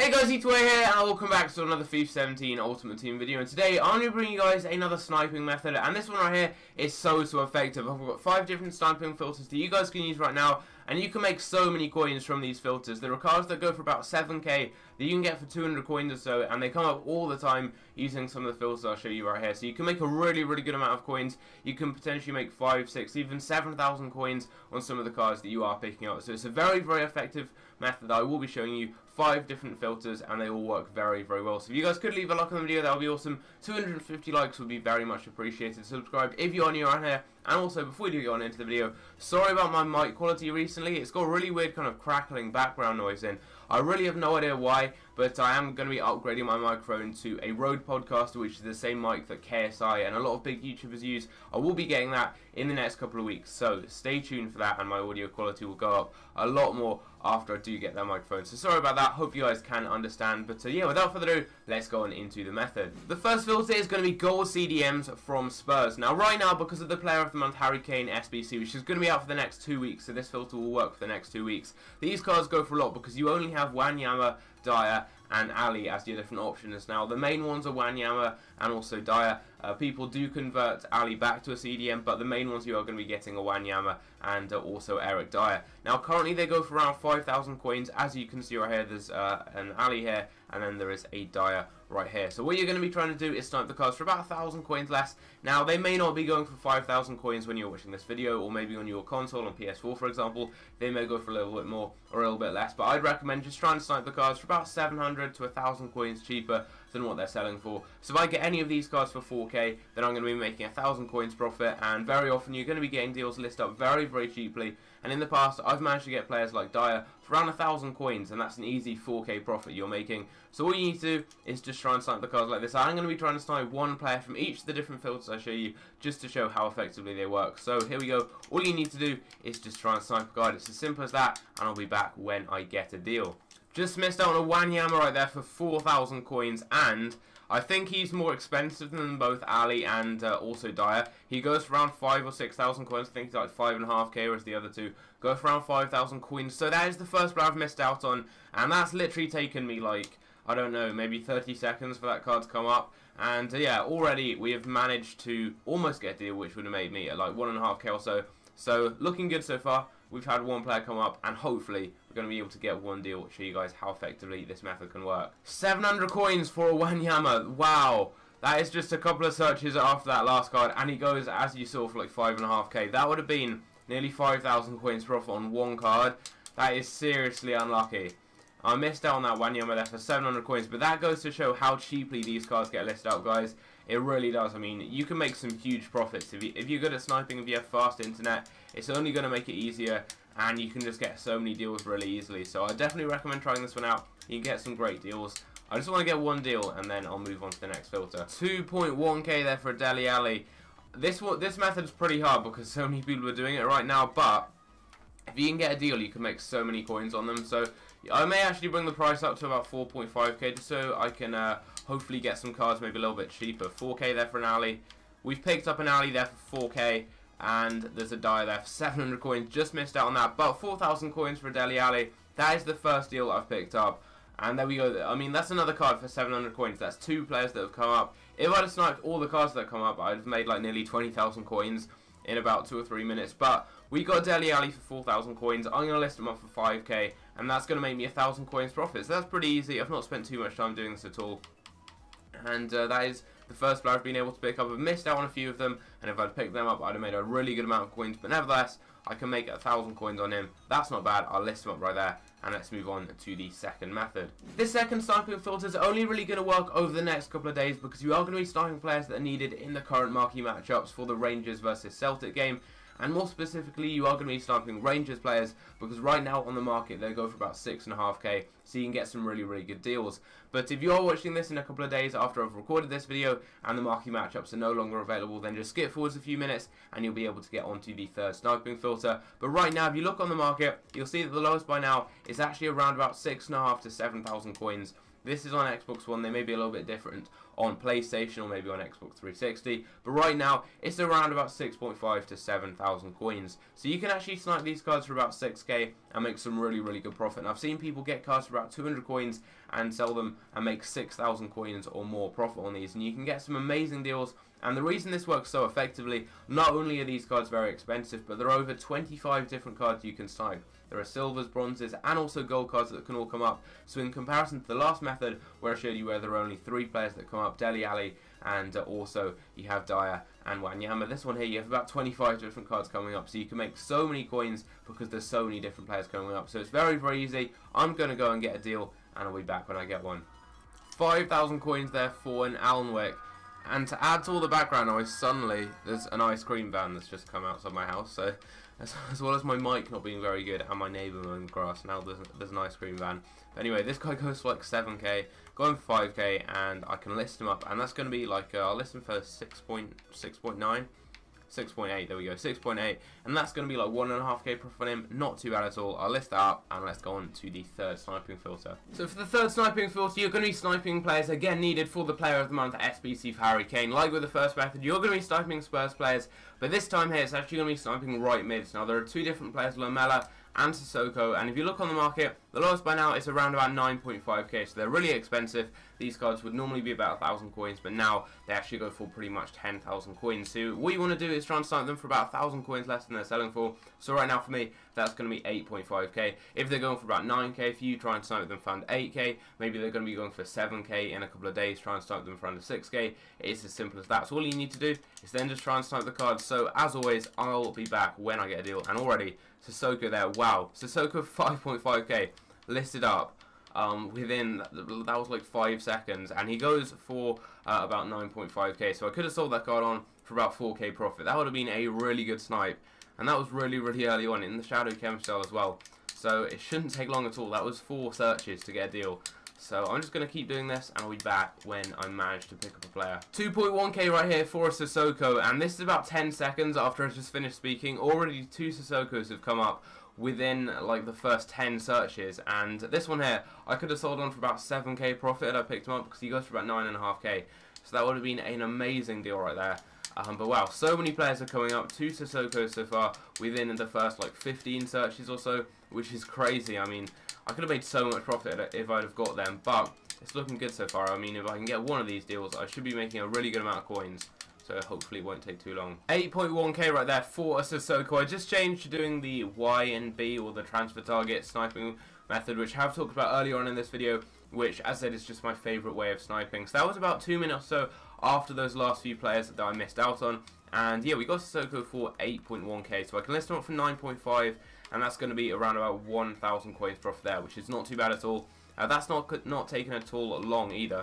Hey guys, it's Way here, and welcome back to another FIFA 17 Ultimate Team video. And today, I'm going to bring you guys another sniping method, and this one right here is so, so effective. I've got five different sniping filters that you guys can use right now, and you can make so many coins from these filters. There are cards that go for about 7k that you can get for 200 coins or so, and they come up all the time using some of the filters I'll show you right here. So you can make a really, really good amount of coins. You can potentially make 5, 6, even 7,000 coins on some of the cards that you are picking up. So it's a very, very effective method that I will be showing you five different filters and they all work very very well so if you guys could leave a like on the video that would be awesome 250 likes would be very much appreciated subscribe if you are new around here and also before we do get on into the video sorry about my mic quality recently. It's got a really weird kind of crackling background noise in. I really have no idea why but I am going to be upgrading my microphone to a Rode Podcaster which is the same mic that KSI and a lot of big YouTubers use. I will be getting that in the next couple of weeks so stay tuned for that and my audio quality will go up a lot more after I do get that microphone. So sorry about that, hope you guys can understand. But uh, yeah, without further ado, let's go on into the method. The first filter is going to be goal CDMs from Spurs. Now right now, because of the Player of the Month Harry Kane SBC, which is going to be out for the next two weeks, so this filter will work for the next two weeks, these cards go for a lot because you only have Wanyama, Dier, and Alli as your different options. Now, the main ones are Wanyama and also Dier. Uh, people do convert Alli back to a CDM, but the main ones you are going to be getting are Wanyama and uh, also Eric Dier. Now, currently they go for around 5,000 coins. As you can see right here, there's uh, an Alli here, and then there is a Dier right here. So what you're going to be trying to do is snipe the cards for about 1,000 coins less. Now, they may not be going for 5,000 coins when you're watching this video, or maybe on your console, on PS4 for example. They may go for a little bit more or a little bit less, but I'd recommend just trying to snipe the cards for about 700 to 1,000 coins cheaper than what they're selling for. So if I get any of these cards for 4k, then I'm going to be making a thousand coins profit, and very often you're going to be getting deals list up very, very cheaply. And in the past, I've managed to get players like Dier for around a thousand coins, and that's an easy 4k profit you're making. So all you need to do is just try and snipe the cards like this. I'm going to be trying to snipe one player from each of the different filters I show you, just to show how effectively they work. So here we go. All you need to do is just try and snipe a card. It's as simple as that, and I'll be back when I get a deal. Just missed out on a Wanyama right there for 4,000 coins, and I think he's more expensive than both Alli and uh, also Dier. He goes for around 5 or 6,000 coins. I think he's like 5.5k, whereas the other two go for around 5,000 coins. So that is the first player I've missed out on, and that's literally taken me like, I don't know, maybe 30 seconds for that card to come up. And uh, yeah, already we have managed to almost get a deal, which would have made me at like 1.5k or so. So looking good so far. We've had one player come up, and hopefully we're going to be able to get one deal, show you guys how effectively this method can work. 700 coins for a Wanyama. Wow. That is just a couple of searches after that last card, and he goes, as you saw, for like 5.5k. That would have been nearly 5,000 coins profit on one card. That is seriously unlucky. I missed out on that Wanyama there for 700 coins, but that goes to show how cheaply these cards get listed out, guys. It really does. I mean, you can make some huge profits. If, you, if you're good at sniping, if you have fast internet, it's only going to make it easier, and you can just get so many deals really easily. So I definitely recommend trying this one out. You can get some great deals. I just want to get one deal, and then I'll move on to the next filter. 2.1k there for Dele Alli. This, this method is pretty hard because so many people are doing it right now, but if you can get a deal, you can make so many coins on them. So I may actually bring the price up to about 4.5k just so I can uh, hopefully get some cards maybe a little bit cheaper. 4k there for an Alli. We've picked up an Alli there for 4k and there's a die for 700 coins. Just missed out on that. But 4,000 coins for Dele Alli. That is the first deal I've picked up. And there we go. I mean, that's another card for 700 coins. That's two players that have come up. If I'd have sniped all the cards that come up, I'd have made like nearly 20,000 coins in about two or three minutes. But we got Dele Alli for 4,000 coins. I'm going to list them up for 5k. And that's going to make me a 1,000 coins profit. So that's pretty easy. I've not spent too much time doing this at all. And uh, that is the first player I've been able to pick up. I've missed out on a few of them, and if I'd picked them up, I'd have made a really good amount of coins. But nevertheless, I can make a thousand coins on him. That's not bad. I'll list him up right there. And let's move on to the second method. This second sniping filter is only really going to work over the next couple of days because you are going to be sniping players that are needed in the current marquee matchups for the Rangers versus Celtic game and more specifically you are going to be sniping Rangers players because right now on the market they go for about 6.5k so you can get some really really good deals. But if you are watching this in a couple of days after I've recorded this video and the marquee matchups are no longer available then just skip forwards a few minutes and you'll be able to get onto the third sniping filter. But right now if you look on the market you'll see that the lowest by now is actually around about 6.5 to 7,000 coins this is on Xbox One, they may be a little bit different on PlayStation or maybe on Xbox 360, but right now it's around about 6.5 to 7,000 coins. So you can actually snipe these cards for about 6k and make some really, really good profit. And I've seen people get cards for about 200 coins and sell them and make 6,000 coins or more profit on these. And you can get some amazing deals. And the reason this works so effectively, not only are these cards very expensive, but there are over 25 different cards you can snipe. There are silvers, bronzes, and also gold cards that can all come up. So in comparison to the last method, where I showed you where there are only three players that come up, Dele Alli, and uh, also you have Dier and Wanyama. This one here, you have about 25 different cards coming up, so you can make so many coins because there's so many different players coming up. So it's very, very easy. I'm going to go and get a deal, and I'll be back when I get one. 5,000 coins there for an Alnwick. And to add to all the background noise, suddenly there's an ice cream van that's just come outside my house. So as, as well as my mic not being very good and my neighbour mowing grass, now there's, there's an ice cream van. But anyway, this guy goes for like 7k, going for 5k, and I can list him up, and that's going to be like, uh, I'll list him for 6.6.9. 6.8, there we go, 6.8, and that's going to be like 1.5k profit on him, not too bad at all. I'll list that up, and let's go on to the third sniping filter. So for the third sniping filter, you're going to be sniping players again needed for the player of the month SBC for Harry Kane. Like with the first method, you're going to be sniping Spurs players, but this time here, it's actually going to be sniping right mids. Now, there are two different players, Lamela and Sissoko. And if you look on the market, the lowest by now is around about 9.5k. So they're really expensive. These cards would normally be about 1,000 coins, but now they actually go for pretty much 10,000 coins. So what you want to do is try and sign them for about 1,000 coins less than they're selling for. So right now for me, that's going to be 8.5k. If they're going for about 9k for you, try and sign them for under 8k. Maybe they're going to be going for 7k in a couple of days, try and sign them for under 6k. It's as simple as that. So all you need to do is then just try and sign the cards. So as always, I'll be back when I get a deal. And already, Sissoko there. Wow. Sissoko 5.5k listed up um, within, that was like 5 seconds. And he goes for about 9.5k. So I could have sold that card on for about 4k profit. That would have been a really good snipe. And that was really, really early on in the Shadow Chem style as well. So it shouldn't take long at all. That was 4 searches to get a deal. So I'm just going to keep doing this and I'll be back when I manage to pick up a player. 2.1k right here for a Sissoko and this is about 10 seconds after I just finished speaking. Already two Sissokos have come up within like the first 10 searches and this one here I could have sold on for about 7k profit I picked him up because he goes for about 9.5k so that would have been an amazing deal right there um, but wow, so many players are coming up, two Sissoko so far within the first like 15 searches or so, which is crazy. I mean, I could have made so much profit if I'd have got them, but it's looking good so far. I mean, if I can get one of these deals, I should be making a really good amount of coins. So hopefully it won't take too long. 8.1k right there for a Sissoko. I just changed to doing the Y and B or the transfer target sniping method, which I have talked about earlier on in this video, which as I said is just my favourite way of sniping. So that was about two minutes or so after those last few players that I missed out on. And yeah, we got Sissoko for 8.1k, so I can list him up for 9.5 and that's going to be around about 1,000 coins profit there, which is not too bad at all. Uh, that's not not taken at all long either.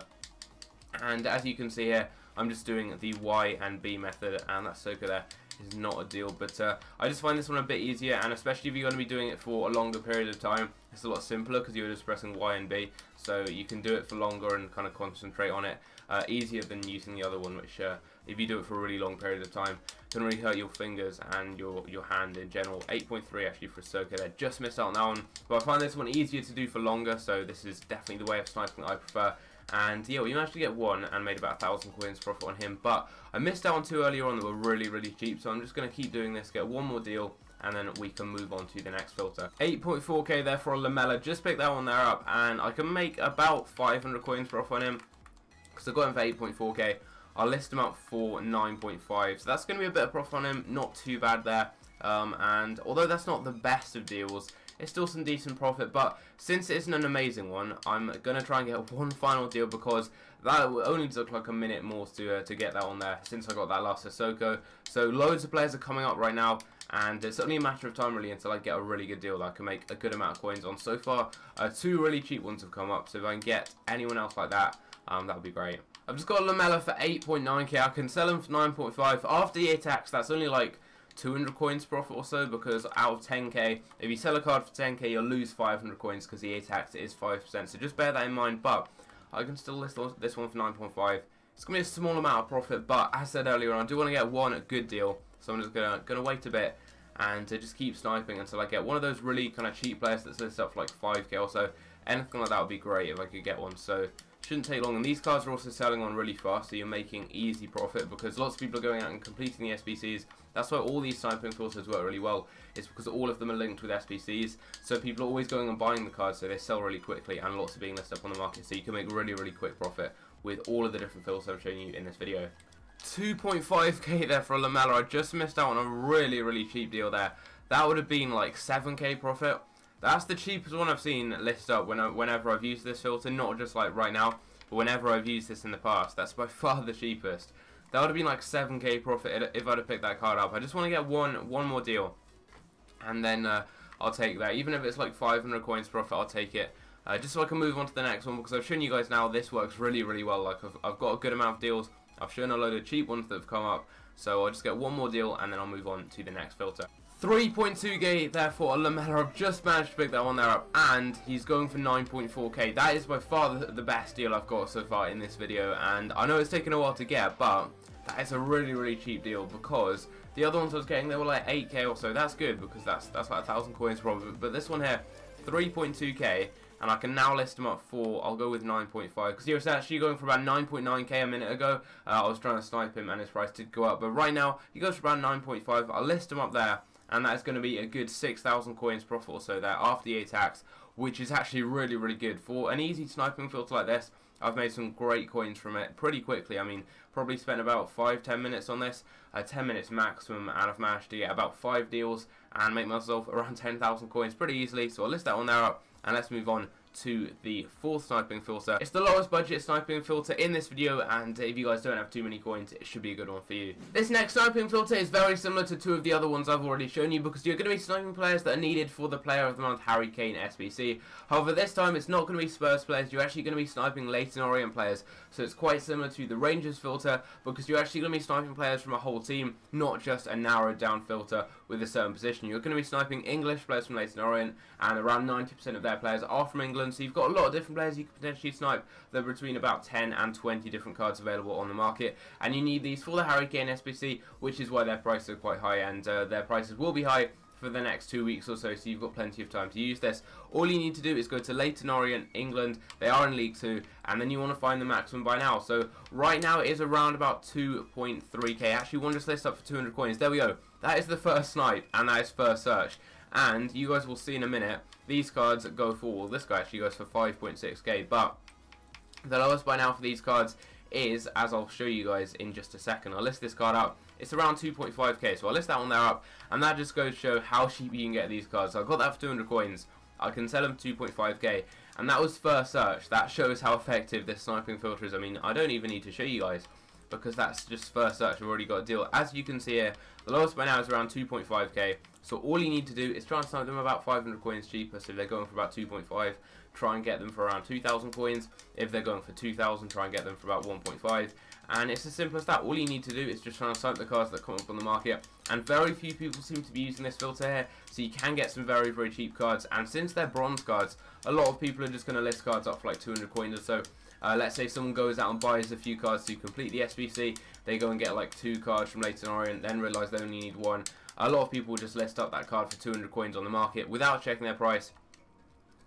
And as you can see here, I'm just doing the Y and B method, and that Soka there is not a deal. But uh, I just find this one a bit easier, and especially if you're going to be doing it for a longer period of time, it's a lot simpler because you're just pressing Y and B. So you can do it for longer and kind of concentrate on it uh, easier than using the other one, which uh, if you do it for a really long period of time, can really hurt your fingers and your, your hand in general. 8.3 actually for Soka there, just missed out on that one. But I find this one easier to do for longer, so this is definitely the way of sniping I prefer. And yeah, we managed to get one and made about a thousand coins profit on him. But I missed out on two earlier on that were really, really cheap. So I'm just going to keep doing this, get one more deal, and then we can move on to the next filter. 8.4k there for a Lamela. Just pick that one there up, and I can make about 500 coins profit on him. Because I got him for 8.4k. I'll list him up for 9.5. So that's going to be a bit of profit on him. Not too bad there. Um, and although that's not the best of deals, it's still some decent profit. But since it isn't an amazing one, I'm going to try and get one final deal because that only took like a minute more to uh, to get that on there since I got that last Sissoko. So loads of players are coming up right now. And it's only a matter of time really until I get a really good deal that I can make a good amount of coins on. So far, uh, two really cheap ones have come up. So if I can get anyone else like that, um, that would be great. I've just got a Lamela for 8.9k. I can sell him for 9.5. After EA tax, that's only like 200 coins profit or so because out of 10k, if you sell a card for 10k, you'll lose 500 coins because the tax is 5%. So just bear that in mind. But I can still list this one for 9.5. It's going to be a small amount of profit, but as I said earlier I do want to get one a good deal. So I'm just going to, going to wait a bit and to just keep sniping until I get one of those really kind of cheap players that's listed up for like 5k or so anything like that would be great if I could get one. So shouldn't take long. And these cards are also selling on really fast, so you're making easy profit because lots of people are going out and completing the SBCs. That's why all these sniping filters work really well. It's because all of them are linked with SBCs, so people are always going and buying the cards, so they sell really quickly, and lots are being listed up on the market, so you can make really, really quick profit with all of the different filters I'm showing you in this video. 2.5k there for a Lamela. I just missed out on a really, really cheap deal there. That would have been like 7k profit. That's the cheapest one I've seen listed up when I, whenever I've used this filter, not just like right now, but whenever I've used this in the past. That's by far the cheapest. That would have been like 7k profit if I'd have picked that card up. I just want to get one one more deal, and then uh, I'll take that. Even if it's like 500 coins profit, I'll take it. Uh, just so I can move on to the next one because I've shown you guys now this works really really well. Like I've, I've got a good amount of deals. I've shown a load of cheap ones that have come up. So I'll just get one more deal and then I'll move on to the next filter. 3.2k therefore a Lamela. I've just managed to pick that one there up and he's going for 9.4k. That is by far the, best deal I've got so far in this video and I know it's taken a while to get but that is a really really cheap deal because the other ones I was getting they were like 8k or so. That's good because that's that's like a thousand coins probably but this one here 3.2k and I can now list them up for, I'll go with 9.5, because he was actually going for about 9.9k a minute ago, uh, I was trying to snipe him and his price did go up, but right now, he goes for about 9.5, I'll list him up there, and that is going to be a good 6,000 coins profit or so there after the attacks, which is actually really, really good. For an easy sniping filter like this, I've made some great coins from it pretty quickly. I mean, probably spent about 5-10 minutes on this, uh, 10 minutes maximum, and I've managed to get about 5 deals and make myself around 10,000 coins pretty easily. So I'll list that one there up, and let's move on to the fourth sniping filter. It's the lowest budget sniping filter in this video and if you guys don't have too many coins it should be a good one for you. This next sniping filter is very similar to two of the other ones I've already shown you because you're going to be sniping players that are needed for the player of the month Harry Kane SBC. However this time it's not going to be Spurs players, you're actually going to be sniping Leyton Orient players so it's quite similar to the Rangers filter because you're actually going to be sniping players from a whole team not just a narrowed down filter with a certain position. You're going to be sniping English players from Leyton Orient and around 90% of their players are from England so you've got a lot of different players you could potentially snipe. There are between about 10 and 20 different cards available on the market, and you need these for the Harry Kane SBC, which is why their prices are quite high, and uh, their prices will be high for the next two weeks or so, so you've got plenty of time to use this. All you need to do is go to Leyton Orient, England, they are in League 2, and then you want to find the maximum buy now. So right now it is around about 2.3k, actually one just list up for 200 coins, there we go. That is the first snipe, and that is first search. And you guys will see in a minute, these cards go for, well, this guy actually goes for 5.6k, but the lowest by now for these cards is, as I'll show you guys in just a second, I'll list this card up, it's around 2.5k, so I'll list that one there up, and that just goes to show how cheap you can get these cards. So I got that for 200 coins, I can sell them 2.5k, and that was first search, that shows how effective this sniping filter is, I mean, I don't even need to show you guys, because that's just first search, I've already got a deal. As you can see here, the lowest by now is around 2.5k, so all you need to do is try and sell them about 500 coins cheaper, so if they're going for about 2.5, try and get them for around 2,000 coins. If they're going for 2,000, try and get them for about 1.5. And it's as simple as that. All you need to do is just try and sell the cards that come up on the market. And very few people seem to be using this filter here, so you can get some very, very cheap cards. And since they're bronze cards, a lot of people are just going to list cards up for like 200 coins or so. Uh, let's say someone goes out and buys a few cards to complete the SBC, they go and get like two cards from Leyton Orient, then realise they only need one. A lot of people just list up that card for 200 coins on the market without checking their price,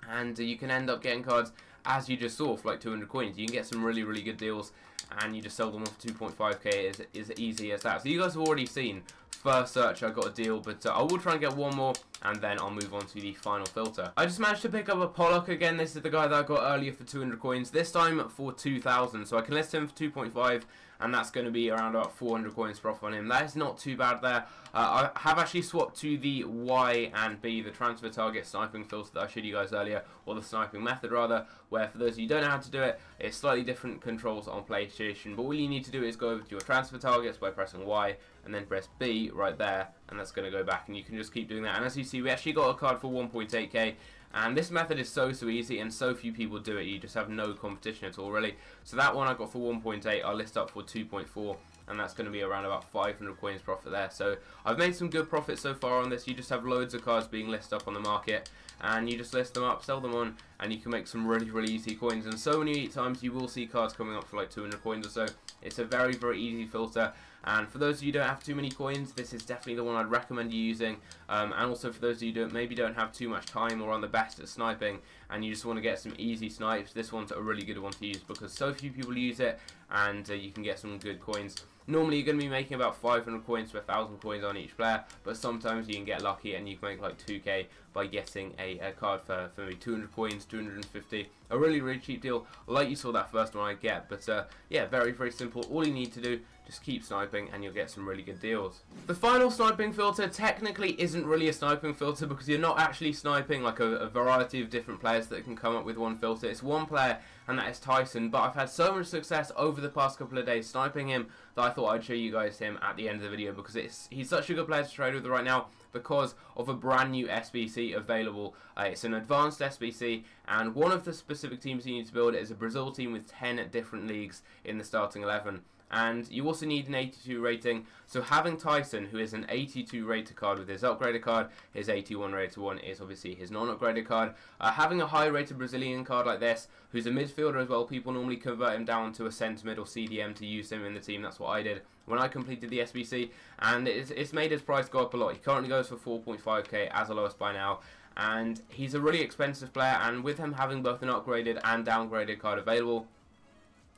and uh, you can end up getting cards as you just saw for like 200 coins. You can get some really, really good deals, and you just sell them off for 2.5k is, is easy as that. So you guys have already seen first search I got a deal, but uh, I will try and get one more, and then I'll move on to the final filter. I just managed to pick up a Pollock again. This is the guy that I got earlier for 200 coins, this time for 2,000. So I can list him for 2.5, and that's going to be around about 400 coins profit on him. That is not too bad there. Uh, I have actually swapped to the Y and B, the transfer target sniping filter that I showed you guys earlier, or the sniping method rather, where for those of you who don't know how to do it, it's slightly different controls on PlayStation, but all you need to do is go over to your transfer targets by pressing Y, and then press B right there, and that's going to go back, and you can just keep doing that. And as you see, we actually got a card for 1.8k, and this method is so, so easy, and so few people do it, you just have no competition at all, really. So that one I got for 1.8, I'll list up for 2.4, and that's going to be around about 500 coins profit there. So I've made some good profit so far on this, you just have loads of cards being listed up on the market, and you just list them up, sell them on, and you can make some really, really easy coins. And so many times you will see cards coming up for like 200 coins or so. It's a very, very easy filter. And for those of you who don't have too many coins, this is definitely the one I'd recommend you using. Um, and also for those of you who don't, maybe don't have too much time or on the best at sniping, and you just want to get some easy snipes, this one's a really good one to use because so few people use it, and uh, you can get some good coins. Normally you're going to be making about 500 coins to 1000 coins on each player, but sometimes you can get lucky and you can make like 2k by getting a, a card for, for maybe 200 coins, 250. A really, really cheap deal, like you saw that first one I get. But uh, yeah, very, very simple. All you need to do, just keep sniping and you'll get some really good deals. The final sniping filter technically isn't really a sniping filter because you're not actually sniping like a, a variety of different players that can come up with one filter. It's one player and that is Taison. But I've had so much success over the past couple of days sniping him that I thought I'd show you guys him at the end of the video because it's he's such a good player to trade with right now because of a brand new SBC available. Uh, it's an advanced SBC, and one of the specific teams you need to build is a Brazil team with 10 different leagues in the starting 11 and you also need an 82 rating. So having Taison, who is an 82 rated card with his upgraded card, his 81 rated one is obviously his non-upgraded card. Uh, having a high rated Brazilian card like this, who's a midfielder as well, people normally convert him down to a centre mid or CDM to use him in the team. That's what I did when I completed the SBC, and it's, it's made his price go up a lot. He currently goes for 4.5k as a lowest by now and he's a really expensive player and with him having both an upgraded and downgraded card available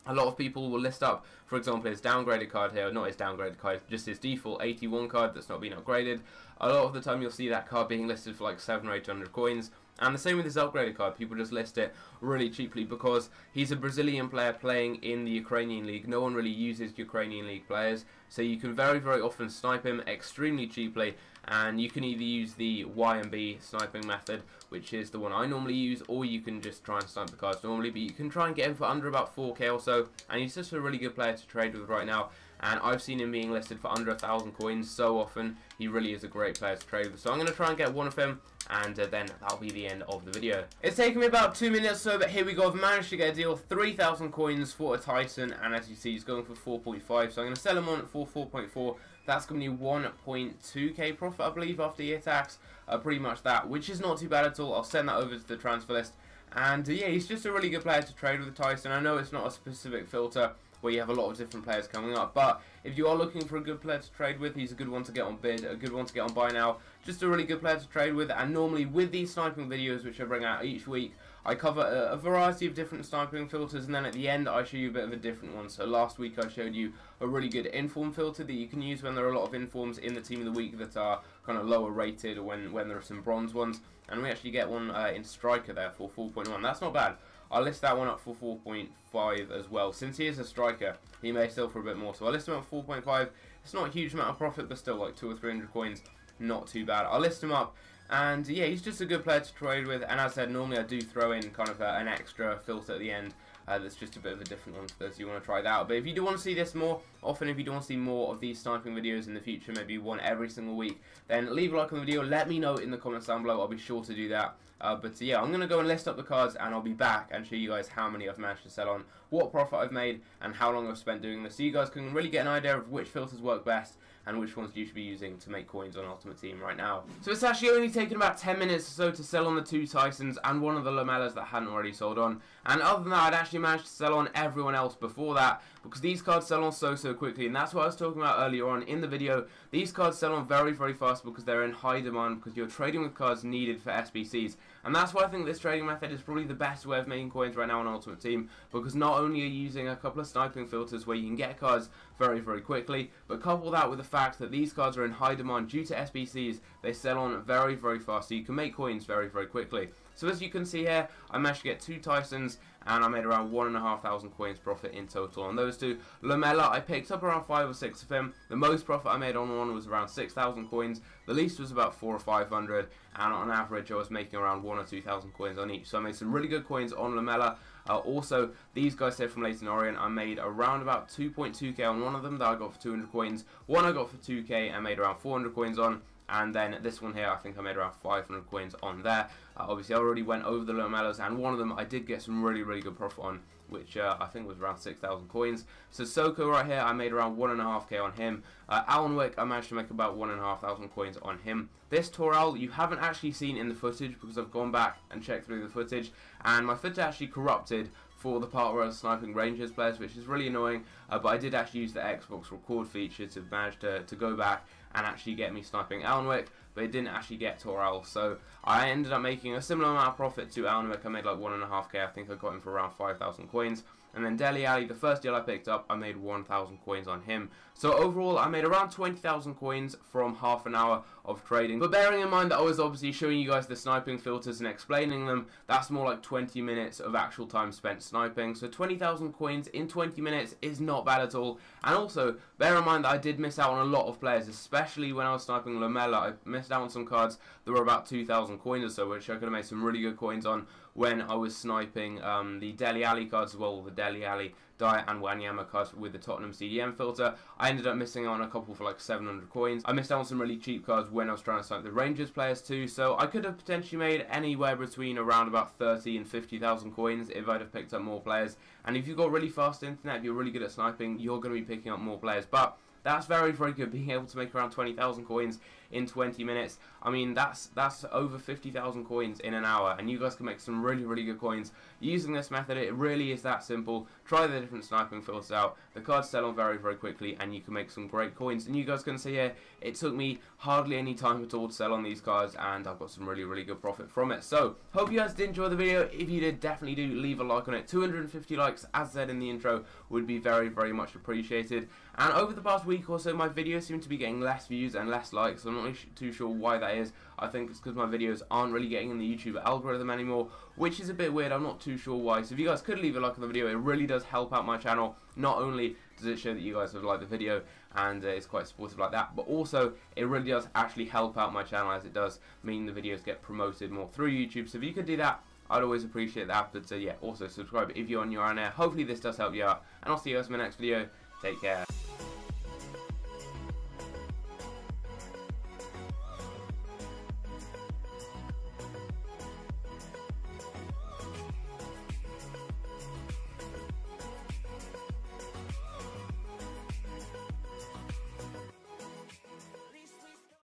a lot of people will list up, for example, his downgraded card here, not his downgraded card, just his default 81 card that's not been upgraded. A lot of the time you'll see that card being listed for like 7 or 800 coins. And the same with his upgraded card, people just list it really cheaply because he's a Brazilian player playing in the Ukrainian league. No one really uses Ukrainian league players, so you can very, very often snipe him extremely cheaply and you can either use the YMB sniping method which is the one I normally use or you can just try and snipe the cards normally but you can try and get him for under about 4k or so. And he's just a really good player to trade with right now. And I've seen him being listed for under a thousand coins so often. He really is a great player to trade with. So I'm going to try and get one of him and uh, then that'll be the end of the video. It's taken me about two minutes so but here we go. I've managed to get a deal 3,000 coins for a Titan and as you see he's going for 4.5 so I'm going to sell him on for 4.4 that's going to be 1.2k profit, I believe, after EA tax. Uh, pretty much that, which is not too bad at all. I'll send that over to the transfer list. And uh, yeah, he's just a really good player to trade with Taison. I know it's not a specific filter where you have a lot of different players coming up. But if you are looking for a good player to trade with, he's a good one to get on bid, a good one to get on buy now. Just a really good player to trade with. And normally with these sniping videos, which I bring out each week, I cover a, a, variety of different sniping filters and then at the end I show you a bit of a different one. So last week I showed you a really good inform filter that you can use when there are a lot of informs in the team of the week that are kind of lower rated or when, when there are some bronze ones. And we actually get one uh, in striker there for 4.1. That's not bad. I'll list that one up for 4.5 as well. Since he is a striker, he may sell for a bit more. So I'll list him up 4.5. It's not a huge amount of profit, but still like 2 or 300 coins. Not too bad. I'll list him up and yeah, he's just a good player to trade with. And as I said, normally I do throw in kind of a, an extra filter at the end. Uh, that's just a bit of a different one for those who want to try that out. But if you do want to see this more often, if you do want to see more of these sniping videos in the future, maybe one every single week, then leave a like on the video. Let me know in the comments down below. I'll be sure to do that. Uh, but yeah, I'm going to go and list up the cards and I'll be back and show you guys how many I've managed to sell on, what profit I've made, and how long I've spent doing this. So you guys can really get an idea of which filters work best and which ones you should be using to make coins on Ultimate Team right now. So it's actually only taken about 10 minutes or so to sell on the two Taisons and one of the Lamelas that hadn't already sold on. And other than that, I'd actually managed to sell on everyone else before that because these cards sell on so, so quickly. And that's what I was talking about earlier on in the video. These cards sell on very, very fast because they're in high demand because you're trading with cards needed for SBCs. And that's why I think this trading method is probably the best way of making coins right now on Ultimate Team because not only are you using a couple of sniping filters where you can get cards very, very quickly, but couple that with the fact that these cards are in high demand due to SBCs, they sell on very, very fast, so you can make coins very, very quickly. So as you can see here, I managed to get two Taisons, and I made around one and a half thousand coins profit in total on those two. Lamela, I picked up around five or six of him. The most profit I made on one was around six thousand coins. The least was about four or five hundred, and on average, I was making around one or two thousand coins on each. So I made some really good coins on Lamela. Uh, also, these guys here from Leyton Orient, I made around about 2.2k on one of them that I got for 200 coins. One I got for 2k and made around 400 coins on and then this one here I think I made around 500 coins on there. Uh, obviously I already went over the Lamelas and one of them I did get some really really good profit on which uh, I think was around 6,000 coins. Sissoko right here, I made around 1.5k on him. Uh, Alnwick, I managed to make about 1,500 coins on him. This Toral, you haven't actually seen in the footage because I've gone back and checked through the footage, and my footage actually corrupted for the part where I was sniping Rangers players, which is really annoying, uh, but I did actually use the Xbox record feature to manage to, to go back and actually get me sniping Alnwick, but it didn't actually get Toral. So I ended up making a similar amount of profit to Alnwick. I made like 1.5k. I think I got him for around 5,000 coins. And then Dele Alli, the first deal I picked up, I made 1,000 coins on him. So overall, I made around 20,000 coins from half an hour of trading. But bearing in mind that I was obviously showing you guys the sniping filters and explaining them, that's more like 20 minutes of actual time spent sniping. So 20,000 coins in 20 minutes is not bad at all. And also, bear in mind that I did miss out on a lot of players, especially when I was sniping Lamela. I missed out on some cards that were about 2,000 coins or so, which I could have made some really good coins on when I was sniping um, the Dele Alli cards as well, the Dele Alli Diet and Wanyama cards with the Tottenham CDM filter. I ended up missing on a couple for like 700 coins. I missed out on some really cheap cards when I was trying to snipe the Rangers players too, so I could have potentially made anywhere between around about 30 and 50,000 coins if I'd have picked up more players. And if you've got really fast internet, if you're really good at sniping, you're going to be picking up more players. But that's very, very good, being able to make around 20,000 coins in 20 minutes. I mean, that's that's over 50,000 coins in an hour, and you guys can make some really, really good coins using this method. It really is that simple. Try the different sniping filters out. The cards sell on very, very quickly, and you can make some great coins. And you guys can see here, it took me hardly any time at all to sell on these cards, and I've got some really, really good profit from it. So, hope you guys did enjoy the video. If you did, definitely do leave a like on it. 250 likes, as said in the intro, would be very, very much appreciated. And over the past week or so, my videos seem to be getting less views and less likes. I'm not really too sure why that is. I think it's because my videos aren't really getting in the YouTube algorithm anymore, which is a bit weird. I'm not too sure why. So if you guys could leave a like on the video, it really does help out my channel. Not only does it show that you guys have liked the video and uh, it's quite supportive like that, but also it really does actually help out my channel as it does mean the videos get promoted more through YouTube. So if you could do that, I'd always appreciate that. But uh, yeah, also subscribe if you're on your own air. Hopefully this does help you out. And I'll see you guys in my next video. Take care.